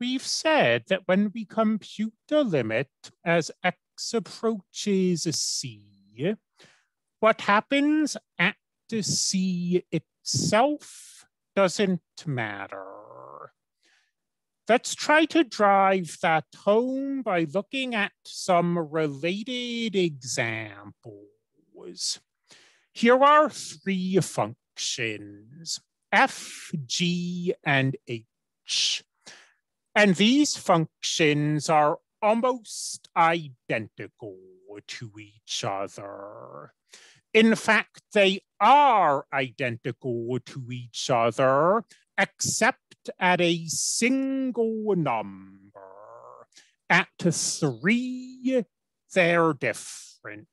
we've said that when we compute the limit as x approaches c, what happens at the c itself doesn't matter. Let's try to drive that home by looking at some related examples. Here are three functions, f, g, and h. And these functions are almost identical to each other. In fact, they are identical to each other, except at a single number. At three, they're different.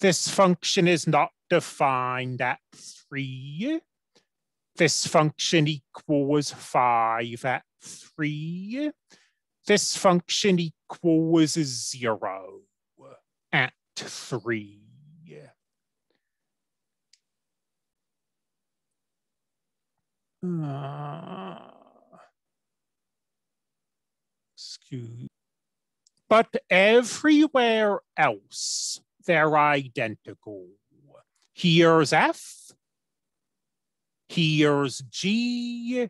This function is not defined at three. This function equals five at three. This function equals zero at three. Uh, excuse. But everywhere else, they're identical. Here's F, here's G,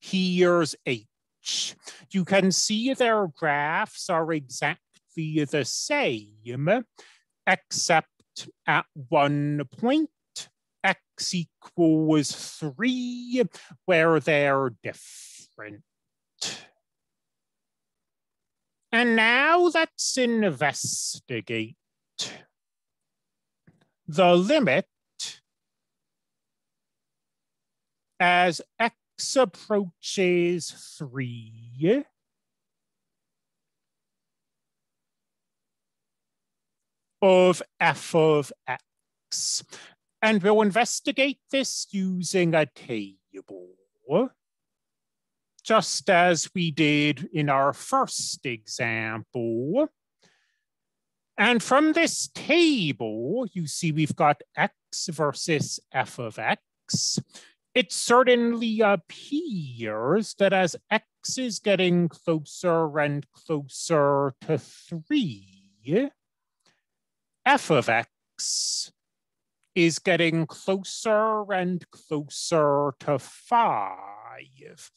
here's H. You can see their graphs are exactly the same, except at one point, x equals three, where they're different. And now let's investigate the limit as x approaches three of f of x. And we'll investigate this using a table, just as we did in our first example. And from this table, you see we've got x versus f of x. It certainly appears that as x is getting closer and closer to 3, f of x is getting closer and closer to 5.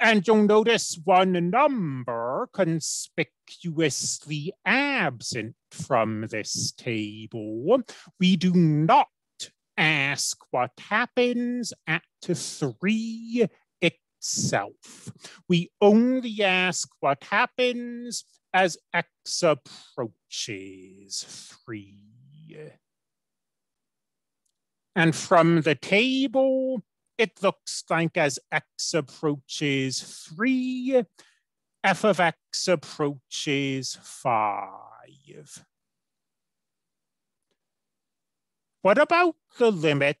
And you'll notice one number conspicuously absent from this table. We do not ask what happens at three itself. We only ask what happens as x approaches three. And from the table, it looks like as x approaches three, f of x approaches five. What about the limit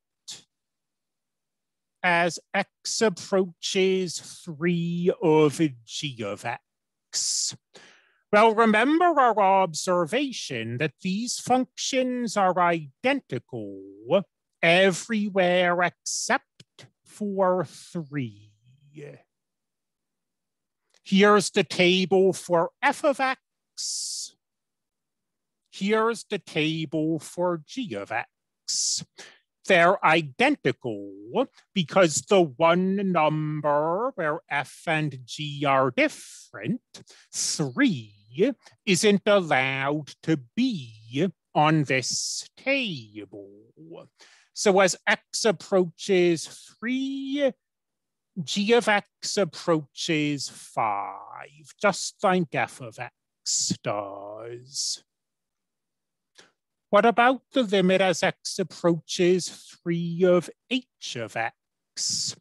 as x approaches three of g of x? Well, remember our observation that these functions are identical everywhere except for three. Here's the table for f of x. Here's the table for g of x. They're identical because the one number where f and g are different, three, isn't allowed to be on this table. So as x approaches three, g of x approaches five, just like f of x does. What about the limit as x approaches three of h of x?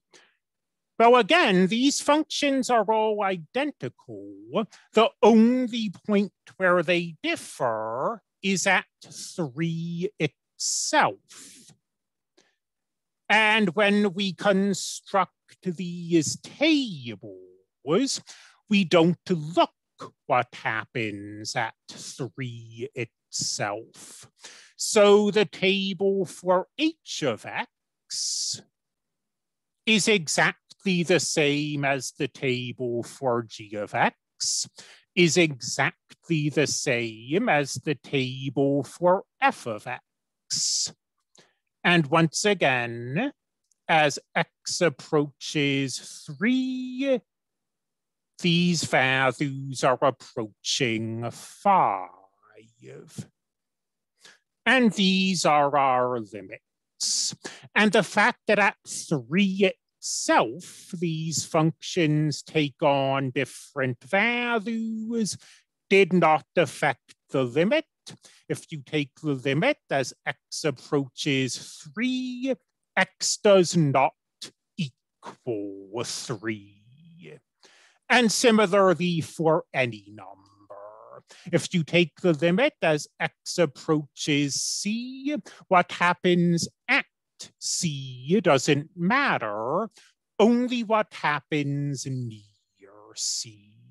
Well, again, these functions are all identical. The only point where they differ is at three itself. And when we construct these tables, we don't look what happens at three itself. So the table for h of x is exactly exactly the same as the table for g of x is exactly the same as the table for f of x. And once again, as x approaches 3, these values are approaching 5. And these are our limits. And the fact that at 3 itself, these functions take on different values did not affect the limit. If you take the limit as x approaches 3, x does not equal 3. And similarly for any number. If you take the limit as x approaches c, what happens at C doesn't matter, only what happens near C.